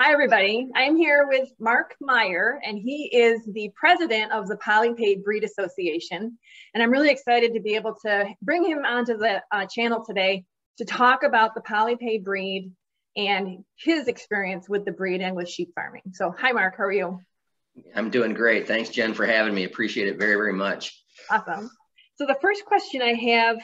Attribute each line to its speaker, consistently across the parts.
Speaker 1: Hi, everybody. I'm here with Mark Meurer, and he is the president of the Polypay Breed Association. And I'm really excited to be able to bring him onto the uh, channel today to talk about the Polypay breed and his experience with the breed and with sheep farming. So, hi, Mark. How are you?
Speaker 2: I'm doing great. Thanks, Jen, for having me. Appreciate it very, very much.
Speaker 1: Awesome. So, the first question I have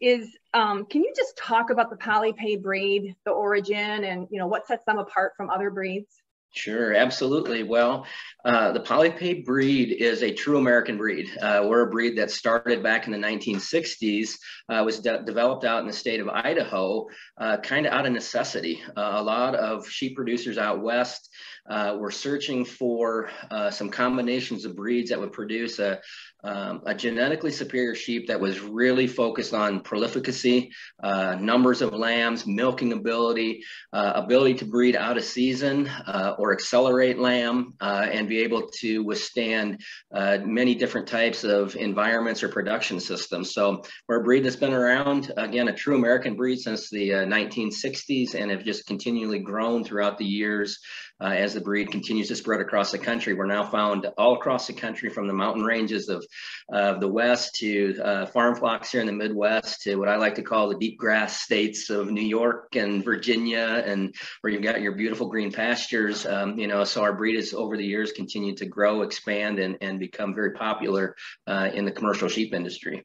Speaker 1: is um, can you just talk about the polypay breed, the origin, and you know what sets them apart from other breeds?
Speaker 2: Sure, absolutely. Well, uh, the Polypay breed is a true American breed. Uh, we're a breed that started back in the 1960s, uh, was de developed out in the state of Idaho, uh, kind of out of necessity. Uh, a lot of sheep producers out west uh, were searching for some combinations of breeds that would produce a, um, a genetically superior sheep that was really focused on prolificacy, uh, numbers of lambs, milking ability, uh, ability to breed out of season uh, or accelerate lamb, uh, and be able to withstand uh, many different types of environments or production systems. So we're a breed that's been around, again, a true American breed since the 1960s uh, and have just continually grown throughout the years uh, as the breed continues to spread across the country. We're now found all across the country from the mountain ranges of uh, the West to uh, farm flocks here in the Midwest to what I like to call the deep grass states of New York and Virginia and where you've got your beautiful green pastures. Um, you know, so our breed has over the years continued to grow, expand, and, and become very popular uh, in the commercial sheep industry.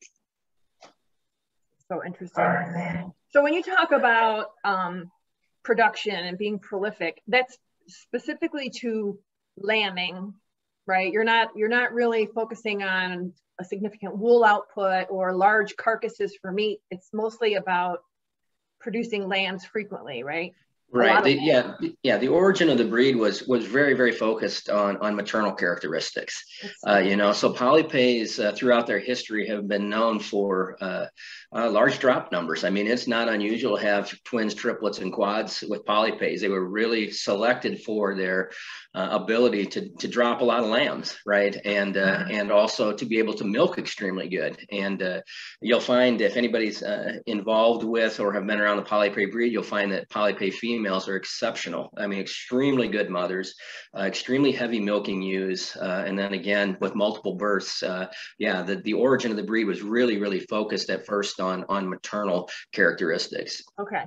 Speaker 1: So interesting. So when you talk about um, production and being prolific, that's specifically to lambing, right? You're not you're not really focusing on a significant wool output or large carcasses for meat. It's mostly about producing lambs frequently, right?
Speaker 2: Right. The, yeah. Yeah. The origin of the breed was was very very focused on on maternal characteristics. Uh, you know, so polypays uh, throughout their history have been known for uh, uh, large drop numbers. I mean, it's not unusual to have twins, triplets, and quads with polypays. They were really selected for their uh, ability to, to drop a lot of lambs, right? And uh, and also to be able to milk extremely good. And uh, you'll find if anybody's uh, involved with or have been around the polypay breed, you'll find that polypay females are exceptional. I mean, extremely good mothers, uh, extremely heavy milking ewes, uh, and then again with multiple births. yeah, the, the origin of the breed was really really focused at first on on maternal characteristics.
Speaker 1: Okay.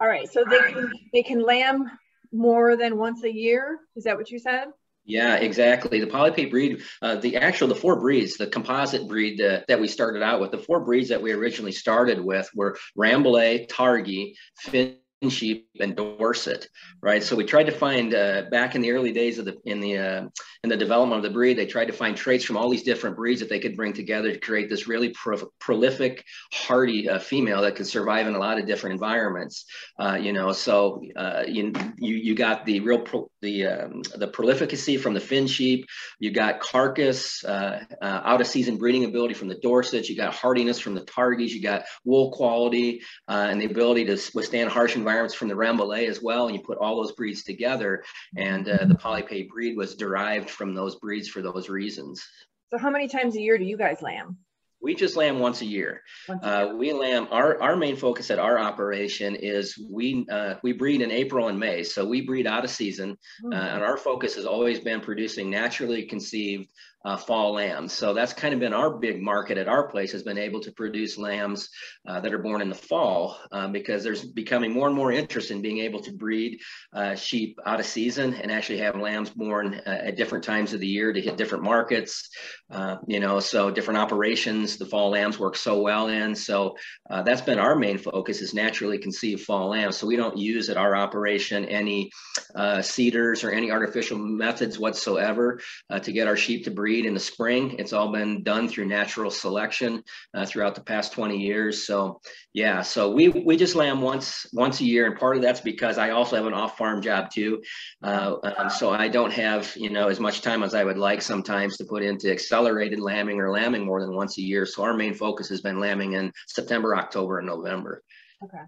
Speaker 1: All right, so they can they can lamb more than once a year. Is that what you said?
Speaker 2: Yeah, exactly. The polypay breed, uh, the actual, the four breeds, the composite breed uh, that we started out with, the four breeds that we originally started with were Rambouillet, Targhee, Finn sheep and Dorset, right? So we tried to find uh, back in the early days of the in the uh, in the development of the breed, they tried to find traits from all these different breeds that they could bring together to create this really pro- prolific, hardy uh, female that could survive in a lot of different environments. Uh, you know, so uh, you, you you got the real pro- the um, the prolificacy from the Finn sheep. You got carcass, uh, out of season breeding ability from the Dorsets. You got hardiness from the Targhees. You got wool quality and the ability to withstand harsh environments from the Rambouillet as well, and you put all those breeds together, and uh, the Polypay breed was derived from those breeds for those reasons.
Speaker 1: So how many times a year do you guys lamb?
Speaker 2: We just lamb once a year. Once a year. Uh, we lamb. Our our main focus at our operation is we uh, we breed in April and May, so we breed out of season, oh. uh, and our focus has always been producing naturally conceived uh, fall lambs. So that's kind of been our big market at our place has been able to produce lambs uh, that are born in the fall um, because there's becoming more and more interest in being able to breed uh, sheep out of season and actually have lambs born uh, at different times of the year to hit different markets. Uh, you know, so different operations the fall lambs work so well in. So uh, that's been our main focus is naturally conceived fall lambs. So we don't use at our operation any CIDRs or any artificial methods whatsoever to get our sheep to breed breed in the spring. It's all been done through natural selection uh, throughout the past 20 years. So yeah, so we we just lamb once once a year, and part of that's because I also have an off-farm job too. Uh, um, so I don't have you know as much time as I would like sometimes to put into accelerated lambing or lambing more than once a year. So our main focus has been lambing in September, October, and November.
Speaker 1: Okay.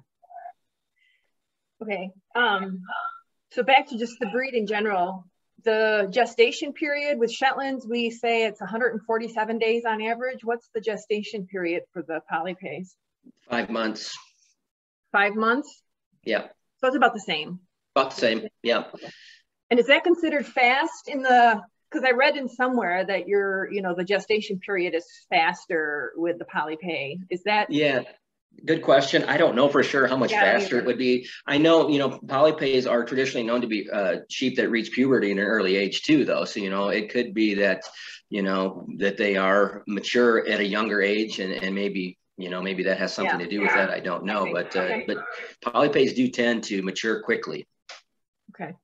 Speaker 1: Okay. Um, so back to just the breed in general the gestation period with Shetlands, we say it's 147 days on average. What's the gestation period for the polypays?
Speaker 2: Five months.
Speaker 1: Five months?
Speaker 2: Yeah.
Speaker 1: So it's about the same.
Speaker 2: About the same, yeah.
Speaker 1: And is that considered fast in the, because I read in somewhere that your, you know, the gestation period is faster with the polypay. Is that?
Speaker 2: Yeah, Good question. I don't know for sure how much yeah, faster it would be. I know, you know, polypays are traditionally known to be uh, sheep that reach puberty in an early age too, though. So, you know, it could be that, you know, that they are mature at a younger age and, and maybe, you know, maybe that has something yeah. to do with that. I don't know, but, uh, okay. but polypays do tend to mature quickly.
Speaker 1: Okay.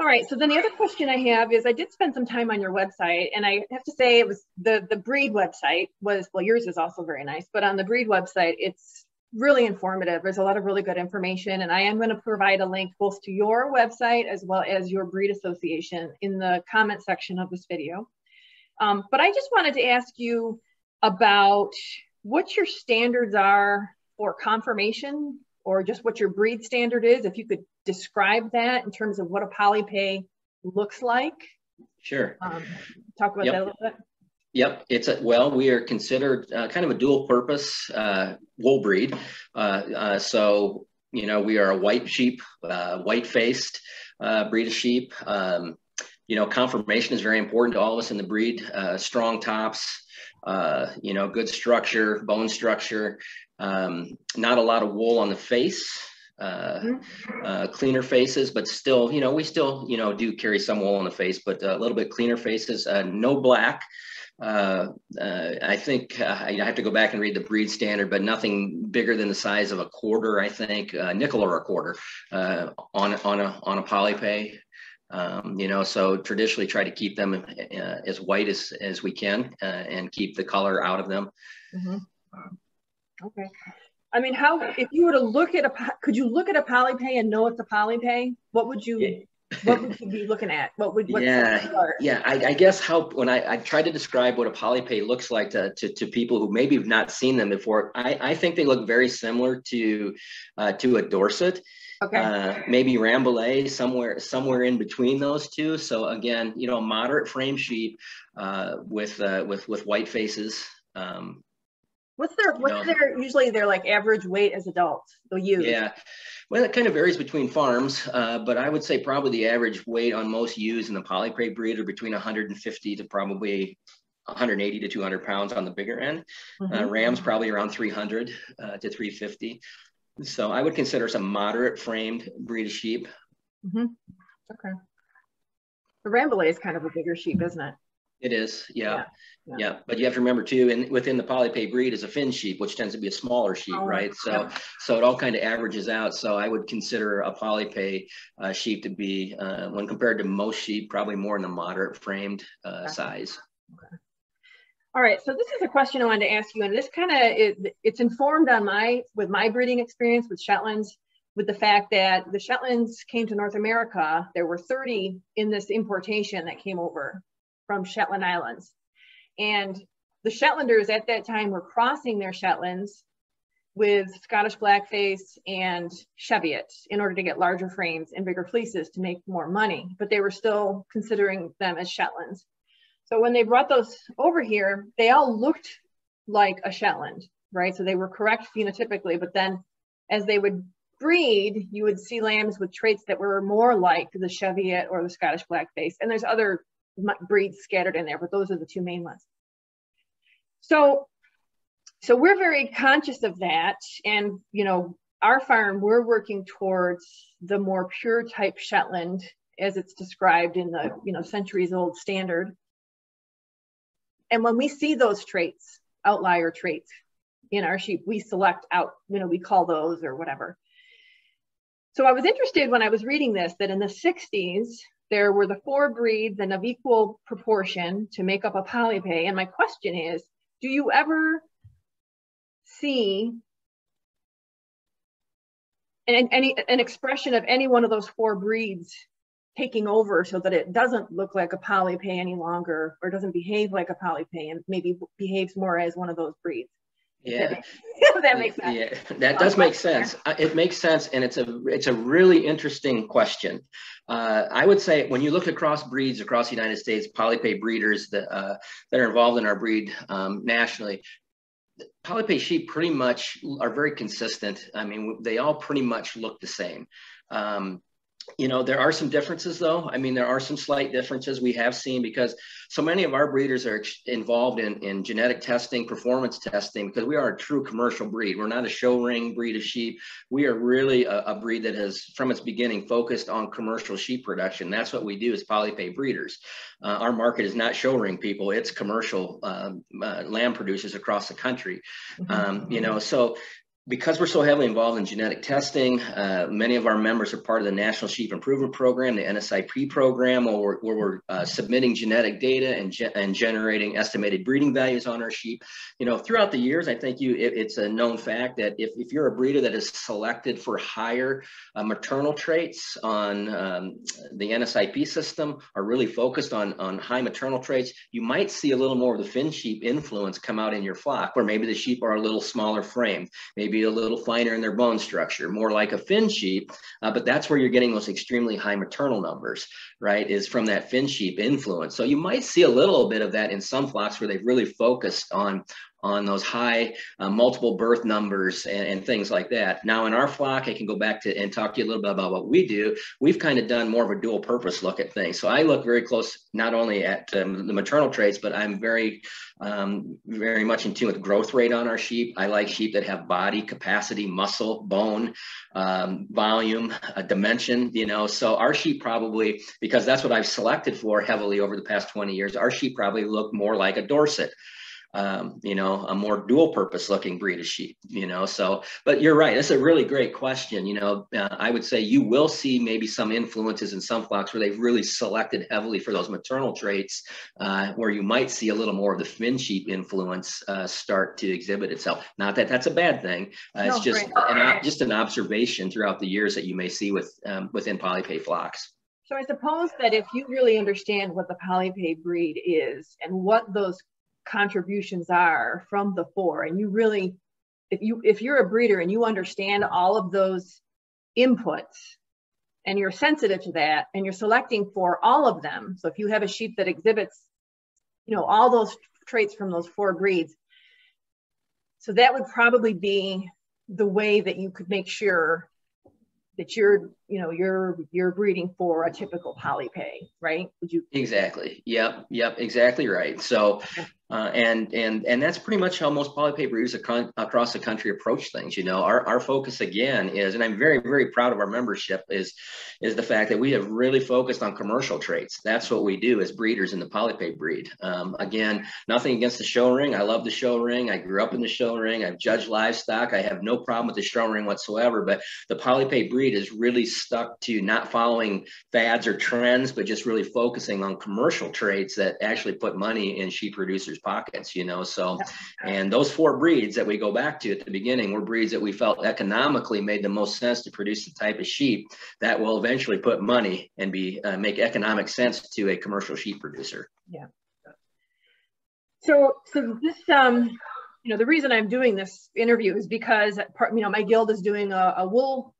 Speaker 1: All right. So then the other question I have is I did spend some time on your website and I have to say it was the, the breed website was, well, yours is also very nice, but on the breed website, it's really informative. There's a lot of really good information and I am going to provide a link both to your website as well as your breed association in the comment section of this video. Um, but I just wanted to ask you about what your standards are for conformation or just what your breed standard is, if you could describe that in terms of what a polypay looks like.
Speaker 2: Sure.
Speaker 1: Um, talk about yep. that a little bit.
Speaker 2: Yep, it's a well. We are considered uh, kind of a dual purpose uh, wool breed. Uh, uh so you know we are a white sheep, uh, white faced uh, breed of sheep. Um, you know, conformation is very important to all of us in the breed. strong tops, you know, good structure, bone structure, um, not a lot of wool on the face, uh, mm-hmm. uh, cleaner faces, but still, you know, we still, you know, do carry some wool on the face, but a little bit cleaner faces, uh, no black. Uh, uh, I think uh, I have to go back and read the breed standard, but nothing bigger than the size of a quarter, I think, nickel or a quarter on, on a, on a polypay. Um, you know, so traditionally try to keep them as white as, as we can and keep the color out of them. Mm-hmm.
Speaker 1: Okay. I mean, how if you were to look at a could you look at a polypay and know it's a polypay? What would you yeah. what would you be looking at? What would
Speaker 2: yeah yeah I, I, guess how when I, I try to describe what a polypay looks like to, to, to people who maybe have not seen them before, I, I think they look very similar to uh, to a Dorset.
Speaker 1: Okay.
Speaker 2: Uh, maybe Rambouillet somewhere somewhere in between those two. So again, you know, moderate frame sheep uh, with uh, with with white faces. Um,
Speaker 1: What's their what's know, their usually their like average weight as adults they'll use?
Speaker 2: Yeah, well, it kind of varies between farms, uh, but I would say probably the average weight on most ewes in the polypay breed are between 150 to probably 180 to 200 pounds on the bigger end. Uh, mm-hmm. Uh, rams probably around 300 uh, to 350. So I would consider some moderate framed breed of sheep.
Speaker 1: Mm-hmm. Okay. The Rambouillet is kind of a bigger sheep, isn't it?
Speaker 2: It is, yeah. yeah. yeah. yeah. But you have to remember too, and within the polypay breed is a Finn sheep, which tends to be a smaller sheep, oh, right? So, yeah. so it all kind of averages out. So I would consider a polypay uh, sheep to be, uh, when compared to most sheep, probably more in the moderate framed uh, okay. size. Okay.
Speaker 1: All right, so this is a question I wanted to ask you, and this kind of it, it's informed on my with my breeding experience with Shetlands, with the fact that the Shetlands came to North America. There were 30 in this importation that came over from Shetland Islands. And the Shetlanders at that time were crossing their Shetlands with Scottish Blackface and Cheviot in order to get larger frames and bigger fleeces to make more money, but they were still considering them as Shetlands. So when they brought those over here, they all looked like a Shetland, right? So they were correct phenotypically, but then as they would breed, you would see lambs with traits that were more like the Cheviot or the Scottish Blackface. And there's other breeds scattered in there, but those are the two main ones. So, so we're very conscious of that. And, you know, our farm, we're working towards the more pure type Shetland as it's described in the, you know, centuries old standard. And when we see those traits, outlier traits in our sheep, we select out, you know, we call those or whatever. So I was interested when I was reading this that in the 60s, there were the four breeds and of equal proportion to make up a polypay. And my question is, do you ever see an, any, an expression of any one of those four breeds taking over so that it doesn't look like a polypay any longer or doesn't behave like a polypay and maybe behaves more as one of those breeds?
Speaker 2: Yeah,
Speaker 1: that makes sense.
Speaker 2: Yeah, that does make sense. Uh, it makes sense, and it's a it's a really interesting question. Uh, I would say when you look across breeds across the United States, polypay breeders that uh, that are involved in our breed um, nationally, polypay sheep pretty much are very consistent. I mean, they all pretty much look the same. Um, you know, there are some differences though. I mean, there are some slight differences we have seen because so many of our breeders are involved in, in genetic testing, performance testing, because we are a true commercial breed. We're not a show ring breed of sheep. We are really a, a breed that has, from its beginning, focused on commercial sheep production. That's what we do as polypay breeders. Uh, our market is not show ring people, it's commercial um, uh, lamb producers across the country. Mm-hmm. Um, you know, so because we're so heavily involved in genetic testing, uh, many of our members are part of the National Sheep Improvement Program, the NSIP program, where we're, where we're uh, submitting genetic data and, ge and generating estimated breeding values on our sheep. You know, throughout the years, I think you it, it's a known fact that if, if you're a breeder that is selected for higher uh, maternal traits on um, the NSIP system, are really focused on, on high maternal traits, you might see a little more of the Finn sheep influence come out in your flock, where maybe the sheep are a little smaller framed, maybe be a little finer in their bone structure, more like a Finn sheep. Uh, but that's where you're getting those extremely high maternal numbers, right? Is from that Finn sheep influence. So you might see a little bit of that in some flocks where they've really focused on on those high uh, multiple birth numbers and, and, things like that. Now in our flock, I can go back to and talk to you a little bit about what we do. We've kind of done more of a dual purpose look at things. So I look very close, not only at um, the maternal traits, but I'm very, um, very much in tune with growth rate on our sheep. I like sheep that have body capacity, muscle, bone, um, volume, a dimension, you know, so our sheep probably, because that's what I've selected for heavily over the past 20 years, our sheep probably look more like a Dorset um, you know, a more dual purpose looking breed of sheep, you know. So, but you're right. That's a really great question. You know, uh, I would say you will see maybe some influences in some flocks where they've really selected heavily for those maternal traits, uh, where you might see a little more of the Finn sheep influence uh, start to exhibit itself. Not that that's a bad thing. Uh, no, it's just an, just an observation throughout the years that you may see with um, within polypay flocks.
Speaker 1: So I suppose that if you really understand what the polypay breed is and what those contributions are from the four. And you really if you if you're a breeder and you understand all of those inputs and you're sensitive to that and you're selecting for all of them. So if you have a sheep that exhibits you know all those traits from those four breeds so that would probably be the way that you could make sure that you're you know you're you're breeding for a typical polypay right? Would you?
Speaker 2: Exactly. Yep. Yep. Exactly right. So uh, and and and that's pretty much how most polypay breeders ac- across the country approach things. You know, our, our focus again is, and I'm very very proud of our membership is is the fact that we have really focused on commercial traits. That's what we do as breeders in the polypay breed. Um, again, nothing against the show ring. I love the show ring. I grew up in the show ring. I've judged livestock. I have no problem with the show ring whatsoever. But the polypay breed is really stuck to not following fads or trends, but just really focusing on commercial traits that actually put money in sheep producers pockets, you know. So, and those four breeds that we go back to at the beginning were breeds that we felt economically made the most sense to produce the type of sheep that will eventually put money and be uh, make economic sense to a commercial sheep producer.
Speaker 1: Yeah. So, so this, um, you know, the reason I'm doing this interview is because, part you know, my guild is doing a, a wool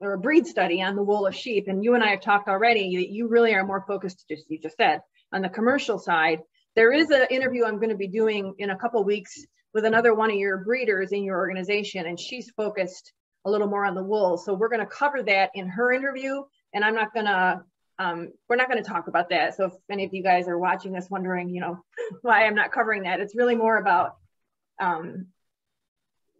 Speaker 1: or a breed study on the wool of sheep. And you and I have talked already that you really are more focused, just you just said, on the commercial side. There is an interview I'm going to be doing in a couple weeks with another one of your breeders in your organization, and she's focused a little more on the wool. So we're going to cover that in her interview, and I'm not going to. Um, we're not going to talk about that. So if any of you guys are watching this wondering, you know, why I'm not covering that, it's really more about um,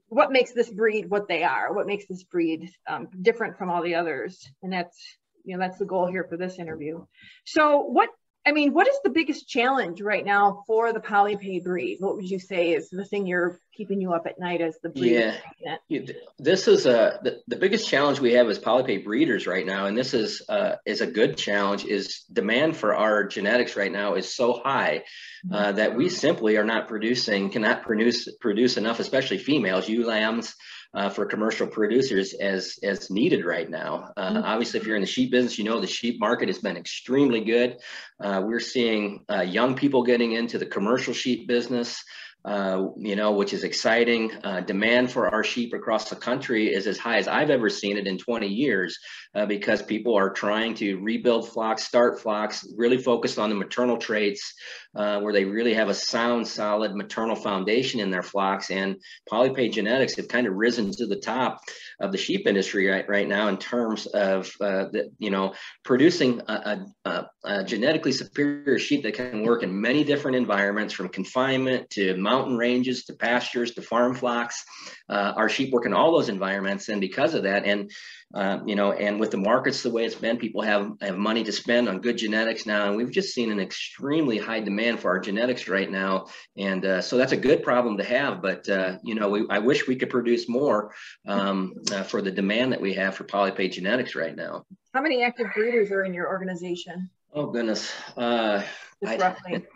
Speaker 1: what makes this breed what they are, what makes this breed um, different from all the others, and that's you know that's the goal here for this interview. So what I mean, what is the biggest challenge right now for the polypay breed? What would you say is the thing you're keeping you up at night as the breeder?
Speaker 2: Yeah, this is a the, the biggest challenge we have as polypay breeders right now, and this is uh, is a good challenge. Is demand for our genetics right now is so high uh, that we simply are not producing, cannot produce produce enough, especially females, ewe lambs uh, for commercial producers as as needed right now. Uh, mm-hmm. Obviously, if you're in the sheep business, you know the sheep market has been extremely good. Uh, we're seeing uh, young people getting into the commercial sheep business. Uh, you know, which is exciting. Uh, demand for our sheep across the country is as high as I've ever seen it in 20 years uh, because people are trying to rebuild flocks, start flocks, really focused on the maternal traits uh, where they really have a sound, solid maternal foundation in their flocks. And polypay genetics have kind of risen to the top of the sheep industry right, right now in terms of, uh, the, you know, producing a, a, a genetically superior sheep that can work in many different environments from confinement to mountain ranges to pastures to farm flocks. Uh, our sheep work in all those environments, and because of that, and uh, you know, and with the markets the way it's been, people have have money to spend on good genetics now, and we've just seen an extremely high demand for our genetics right now, and uh, so that's a good problem to have. But uh, you know, we, I wish we could produce more um, uh, for the demand that we have for polypay genetics right now.
Speaker 1: How many active breeders are in your organization?
Speaker 2: Oh goodness, uh,
Speaker 1: Just roughly.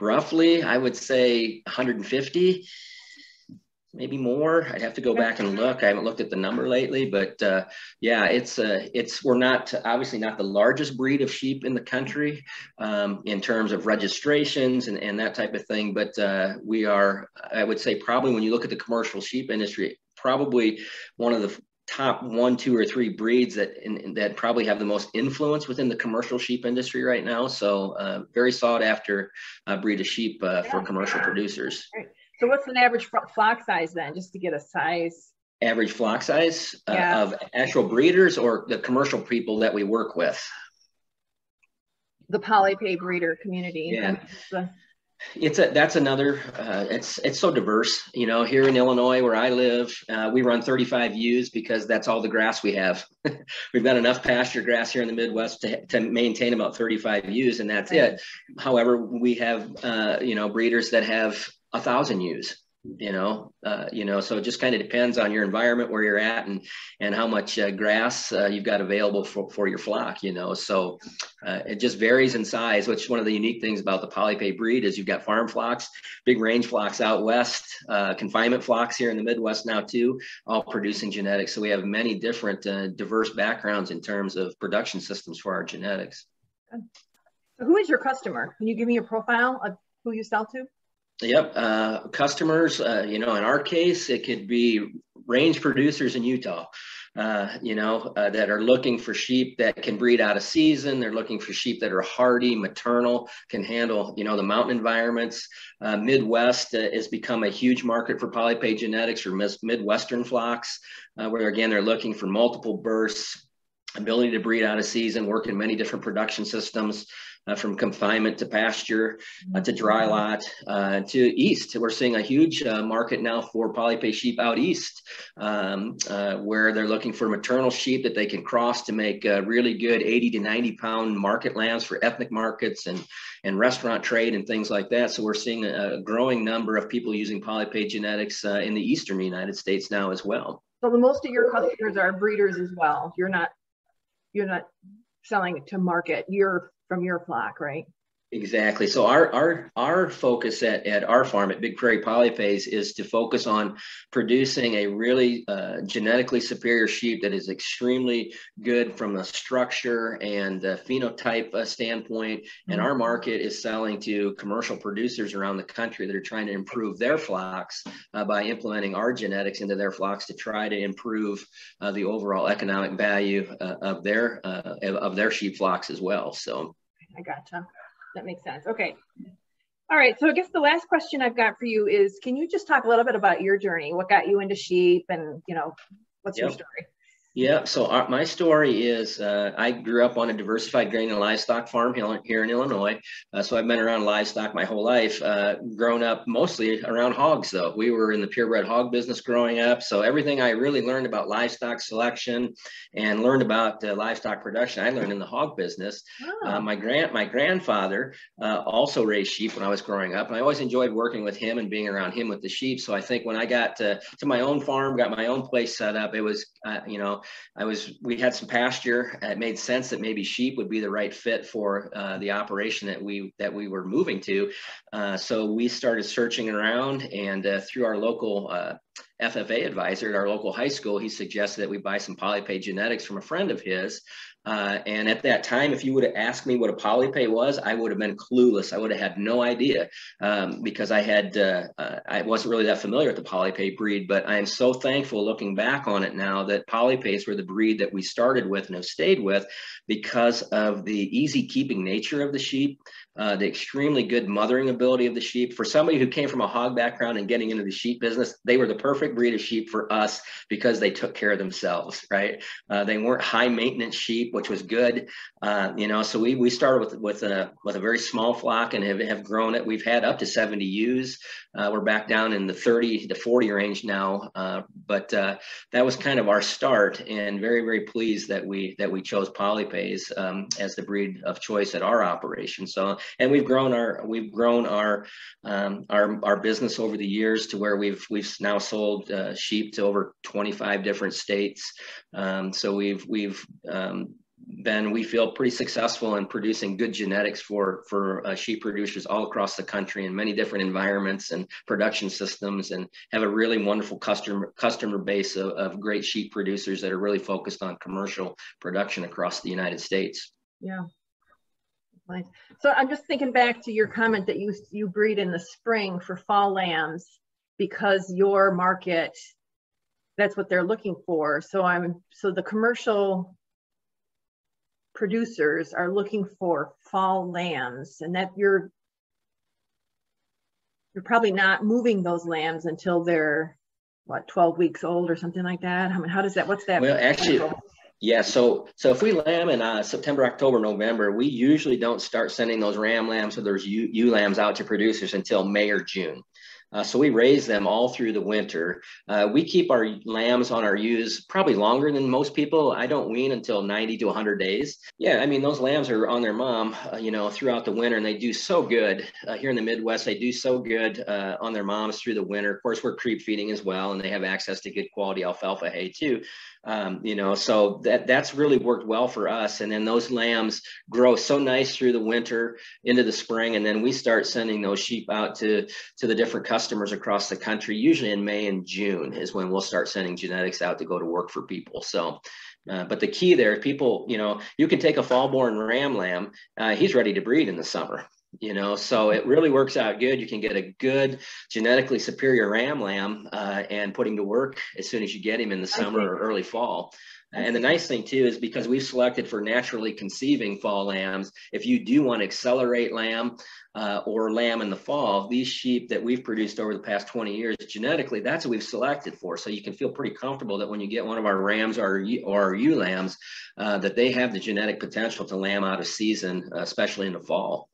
Speaker 2: Roughly, I would say 150 maybe more. I'd have to go back and look. I haven't looked at the number lately, but uh, yeah, it's uh, it's we're not obviously not the largest breed of sheep in the country um, in terms of registrations and, and that type of thing. But uh, we are, I would say, probably when you look at the commercial sheep industry, probably one of the top one, two, or three breeds that in, that probably have the most influence within the commercial sheep industry right now. So uh, very sought after uh, breed of sheep uh, for commercial producers.
Speaker 1: Right. So what's an average flock size then, just to get a size?
Speaker 2: Average flock size uh, yeah. of actual breeders or the commercial people that we work with?
Speaker 1: The polypay breeder community.
Speaker 2: Yeah. It's a that's another uh, it's it's so diverse you know here in illinois where i live uh, we run 35 ewes because that's all the grass we have. We've got enough pasture grass here in the midwest to, to maintain about 35 ewes and that's right. it. However we have uh, you know breeders that have a thousand ewes you know uh, you know so it just kind of depends on your environment where you're at and and how much uh, grass uh, you've got available for, for your flock you know? So uh, it just varies in size which is one of the unique things about the polypay breed is you've got farm flocks big range flocks out west uh, confinement flocks here in the midwest now too all producing genetics. So we have many different uh, diverse backgrounds in terms of production systems for our genetics.
Speaker 1: So who is your customer? Can you give me a profile of who you sell to
Speaker 2: Yep, uh, customers. Uh, you know, in our case, it could be range producers in Utah. Uh, you know, uh, that are looking for sheep that can breed out of season. They're looking for sheep that are hardy, maternal, can handle, you know, the mountain environments. Uh, Midwest uh, has become a huge market for polypay genetics or Midwestern flocks, where again, they're looking for multiple births, ability to breed out of season, work in many different production systems uh, from confinement to pasture uh, to dry lot uh, to east. We're seeing a huge uh, market now for polypay sheep out east, um, uh, where they're looking for maternal sheep that they can cross to make uh, really good 80 to 90 pound market lambs for ethnic markets and, and restaurant trade and things like that. So we're seeing a, growing number of people using polypay genetics in the eastern United States now as well.
Speaker 1: So the most of your customers are breeders as well. You're not you're not selling to market. You're from your flock, right?
Speaker 2: Exactly. So our our our focus at, at our farm at Big Prairie Polypays is to focus on producing a really uh, genetically superior sheep that is extremely good from a structure and phenotype uh, standpoint. Mm-hmm. And our market is selling to commercial producers around the country that are trying to improve their flocks uh, by implementing our genetics into their flocks to try to improve uh, the overall economic value uh, of their uh, of their sheep flocks as well. So.
Speaker 1: I gotcha. That makes sense. Okay. All right. So I guess the last question I've got for you is, can you just talk a little bit about your journey? What got you into sheep and, you know, what's yep. your story?
Speaker 2: Yeah, so our, my story is uh, I grew up on a diversified grain and livestock farm here in Illinois. Uh, so I've been around livestock my whole life, uh, grown up mostly around hogs, though. We were in the purebred hog business growing up. So everything I really learned about livestock selection and learned about livestock production, I learned in the hog business. Oh. my, grand, my grandfather uh, also raised sheep when I was growing up. And I always enjoyed working with him and being around him with the sheep. So I think when I got to, to my own farm, got my own place set up, it was, uh, you know, I was, we had some pasture. It made sense that maybe sheep would be the right fit for uh, the operation that we that we were moving to. Uh, so we started searching around, and uh, through our local uh, FFA advisor at our local high school, he suggested that we buy some Polypay genetics from a friend of his uh, and at that time, if you would have asked me what a polypay was, I would have been clueless. I would have had no idea um, because I had uh, uh, I wasn't really that familiar with the polypay breed. But I am so thankful looking back on it now that polypays were the breed that we started with and have stayed with because of the easy keeping nature of the sheep, uh, the extremely good mothering ability of the sheep. For somebody who came from a hog background and getting into the sheep business, they were the perfect breed of sheep for us because they took care of themselves. Right? Uh, they weren't high maintenance sheep which was good. Uh, you know, so we we started with with a with a very small flock and have, have grown it. We've had up to 70 ewes. Uh, we're back down in the 30 to 40 range now, uh, but uh, that was kind of our start, and very very pleased that we that we chose Polypays um, as the breed of choice at our operation. So, and we've grown our we've grown our um, our our business over the years to where we've we've now sold uh, sheep to over 25 different states. Um, so we've we've um, been, we feel, pretty successful in producing good genetics for for uh, sheep producers all across the country in many different environments and production systems, and have a really wonderful customer customer base of, of great sheep producers that are really focused on commercial production across the United States.
Speaker 1: Yeah. So I'm just thinking back to your comment that you you breed in the spring for fall lambs because your market that's what they're looking for. So I'm so the commercial producers are looking for fall lambs and that you're you're probably not moving those lambs until they're what 12 weeks old or something like that. I mean, how does that? What's that?
Speaker 2: Well, actually, yeah. So so if we lamb in uh, September, October, November, we usually don't start sending those ram lambs or those ewe lambs out to producers until May or June. Uh, so we raise them all through the winter. Uh, we keep our lambs on our ewes probably longer than most people. I don't wean until 90 to 100 days. Yeah, I mean, those lambs are on their mom, uh, you know, throughout the winter and they do so good. Uh, here in the Midwest, they do so good uh, on their moms through the winter. Of course, we're creep feeding as well and they have access to good quality alfalfa hay too. Um, you know, so that that's really worked well for us. And then those lambs grow so nice through the winter into the spring, and then we start sending those sheep out to to the different customers across the country. Usually in May and June is when we'll start sending genetics out to go to work for people. So. Uh, but the key there, people, you know, you can take a fall-born ram lamb. Uh, he's ready to breed in the summer you know? So it really works out good. You can get a good genetically superior ram lamb uh, and put him to work as soon as you get him in the summer or early fall. And the nice thing too is because we've selected for naturally conceiving fall lambs if you do want to accelerate lamb uh, or lamb in the fall these sheep that we've produced over the past 20 years genetically that's what we've selected for. So you can feel pretty comfortable that when you get one of our rams or, or our ewe lambs uh, that they have the genetic potential to lamb out of season especially in the fall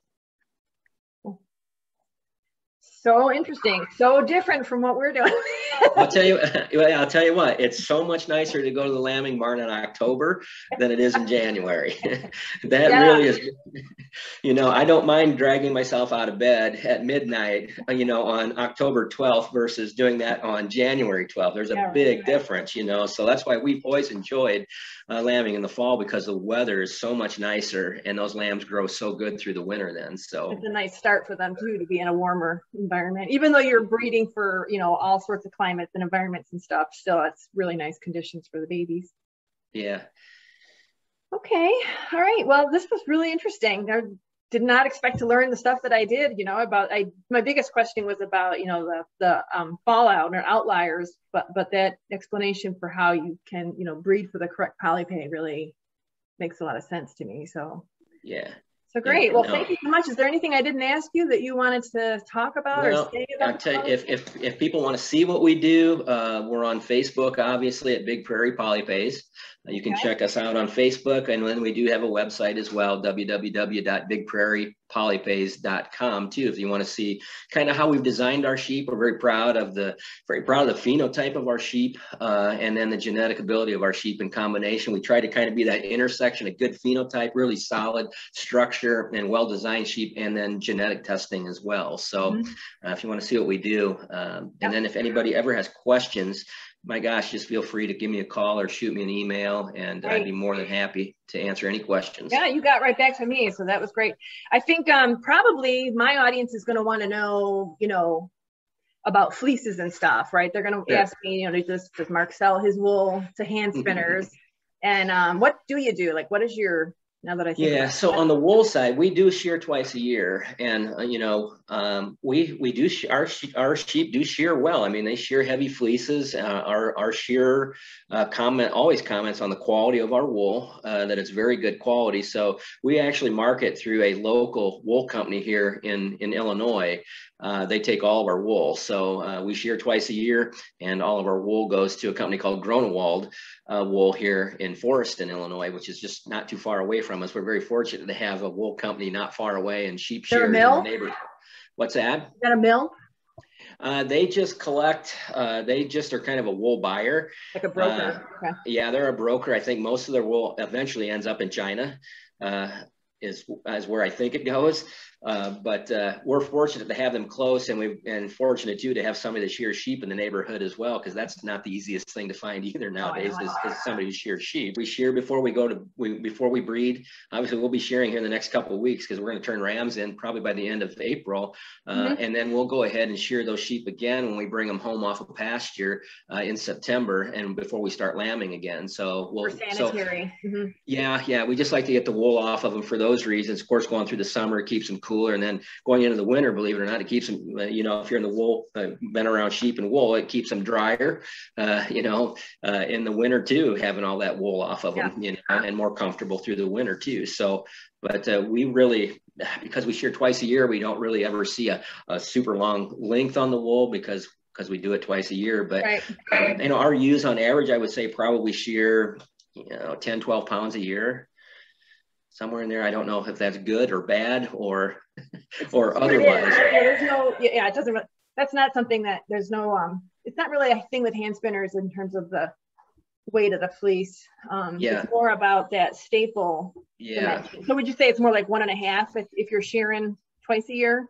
Speaker 1: so interesting, so different from what we're doing.
Speaker 2: I'll tell you, I'll tell you what, it's so much nicer to go to the lambing barn in October than it is in January. that yeah. really is, you know, I don't mind dragging myself out of bed at midnight, you know, on October 12th versus doing that on January 12th. There's a yeah, big right. difference, you know, so that's why we've always enjoyed uh, lambing in the fall because the weather is so much nicer and those lambs grow so good through the winter then. So
Speaker 1: it's a nice start for them too to be in a warmer environment. Even though you're breeding for, you know, all sorts of climates and environments and stuff, still it's really nice conditions for the babies.
Speaker 2: Yeah.
Speaker 1: Okay. All right. Well, this was really interesting. I did not expect to learn the stuff that I did, you know, about I my biggest question was about, you know, the the um, fallout or outliers, but but that explanation for how you can, you know, breed for the correct polypay really makes a lot of sense to me. So
Speaker 2: yeah.
Speaker 1: So great. Well, thank you so much. Is there anything I didn't ask you that you wanted to talk about well, or say about?
Speaker 2: I'll tell you, if, if, if people want to see what we do, uh, we're on Facebook, obviously, at Big Prairie Polypays. Uh, you can okay. check us out on Facebook, and then we do have a website as well, www.bigprairiepolypays.com too. If you want to see kind of how we've designed our sheep, we're very proud of the very proud of the phenotype of our sheep, uh, and then the genetic ability of our sheep in combination. We try to kind of be that intersection, a good phenotype, really solid structure, and well-designed sheep, and then genetic testing as well. So, mm-hmm. uh, if you want to see what we do, um, and then if anybody ever has questions my gosh, just feel free to give me a call or shoot me an email, and right. I'd be more than happy to answer any questions.
Speaker 1: Yeah, you got right back to me, so that was great. I think um, probably my audience is going to want to know, you know, about fleeces and stuff, right? They're going to yeah. ask me, you know, does, does Mark sell his wool to hand spinners? and um, what do you do? Like, what is your now that I think
Speaker 2: yeah. So on the wool side, we do shear twice a year, and uh, you know um, we we do our our sheep do shear well. I mean, they shear heavy fleeces. Uh, our our shear uh, comment always comments on the quality of our wool uh, that it's very good quality. So we actually market through a local wool company here in in Illinois. Uh, they take all of our wool. So uh, we shear twice a year, and all of our wool goes to a company called Groenewald Wool here in Forreston, Illinois, which is just not too far away from us. We're very fortunate to have a wool company not far away and sheep shears in the neighborhood. What's that?
Speaker 1: Is that a mill?
Speaker 2: Uh, they just collect. Uh, they just are kind of a wool buyer.
Speaker 1: Like a broker.
Speaker 2: Uh, okay. Yeah, they're a broker. I think most of their wool eventually ends up in China. Uh, is is where I think it goes. Uh, but uh, we're fortunate to have them close, and we and fortunate too to have somebody that shears sheep in the neighborhood as well, because that's not the easiest thing to find either nowadays. Oh, is, is, somebody who shears sheep. We shear before we go to we before we breed. Obviously, we'll be shearing here in the next couple of weeks because we're going to turn rams in probably by the end of April, uh, mm-hmm. and then we'll go ahead and shear those sheep again when we bring them home off of pasture uh, in September, and before we start lambing again. So we'll
Speaker 1: For sanitary.
Speaker 2: So, mm-hmm. Yeah, yeah, we just like to get the wool off of them for those reasons. Of course, going through the summer keeps them cool cooler. And then going into the winter, believe it or not, it keeps them, uh, you know, if you're in the wool, uh, been around sheep and wool, it keeps them drier, uh, you know, uh, in the winter too, having all that wool off of them, yeah. you know, and more comfortable through the winter too. So, but uh, we really, because we shear twice a year, we don't really ever see a, a super long length on the wool because because we do it twice a year. But right. um, you know, our ewes on average, I would say probably shear, you know, 10, 12 pounds a year somewhere in there. I don't know if that's good or bad or or otherwise.
Speaker 1: Yeah, there's no yeah, it doesn't that's not something that there's no um it's not really a thing with hand spinners in terms of the weight of the fleece. Um yeah. it's more about that staple.
Speaker 2: Yeah.
Speaker 1: Dimension. So would you say it's more like one and a half if, if you're shearing twice a year,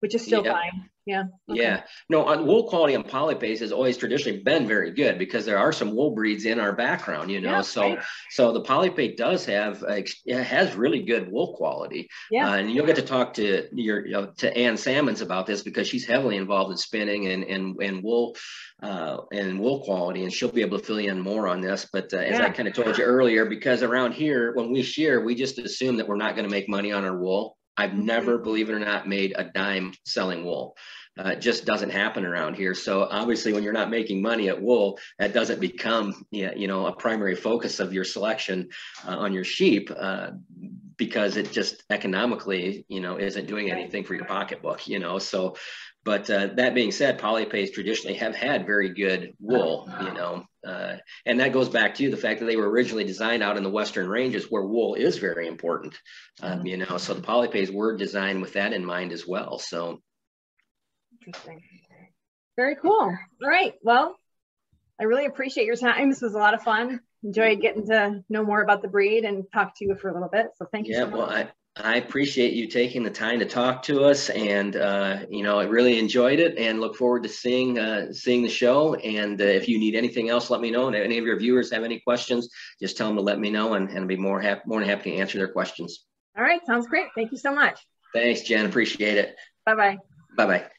Speaker 1: which is still yeah. fine. Yeah.
Speaker 2: Okay. Yeah. No, on wool quality on polypays has always traditionally been very good because there are some wool breeds in our background, you know. Yeah, so right. so the polypay does have uh, has really good wool quality. Yeah. Uh, and you'll get to talk to your you know, to Ann Salmons about this because she's heavily involved in spinning and and and wool uh, and wool quality, and she'll be able to fill you in more on this. But uh, as yeah. I kind of told you earlier, because around here when we shear, we just assume that we're not going to make money on our wool I've mm-hmm. never, believe it or not, made a dime selling wool. Uh, it just doesn't happen around here. So obviously, when you're not making money at wool, that doesn't become you know a primary focus of your selection uh, on your sheep uh, because it just economically you know isn't doing anything for your pocketbook. You know, so but uh, that being said, polypays traditionally have had very good wool, you know, uh, and that goes back to the fact that they were originally designed out in the Western ranges where wool is very important, um, you know, so the polypays were designed with that in mind as well. So
Speaker 1: interesting. Very cool. All right. Well, I really appreciate your time. This was a lot of fun. Enjoyed getting to know more about the breed and talk to you for a little bit. So thank you.
Speaker 2: Yeah,
Speaker 1: so
Speaker 2: well, I, I appreciate you taking the time to talk to us, and uh, you know, I really enjoyed it, and look forward to seeing uh, seeing the show. And uh, if you need anything else, let me know. And if any of your viewers have any questions, just tell them to let me know, and, and I'll be more happy more than happy to answer their questions.
Speaker 1: All right, sounds great. Thank you so much.
Speaker 2: Thanks, Jen. Appreciate it.
Speaker 1: Bye bye.
Speaker 2: Bye bye.